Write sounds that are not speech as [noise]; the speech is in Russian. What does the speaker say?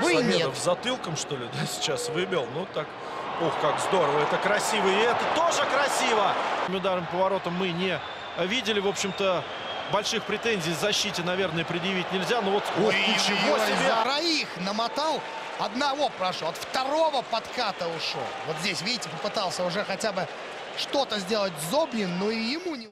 бы и нет. Затылком, что ли, [laughs] да, сейчас выбил. Ну, так, ух, как здорово. Это красиво. И это тоже красиво. Ударом поворотом мы не видели. В общем-то, больших претензий в защите, наверное, предъявить нельзя. Но вот, вот ничего Ой-ой-ой, себе. Зараих намотал. Одного прошел, от второго подката ушел. Вот здесь, видите, попытался уже хотя бы что-то сделать Зоблин, но и ему не...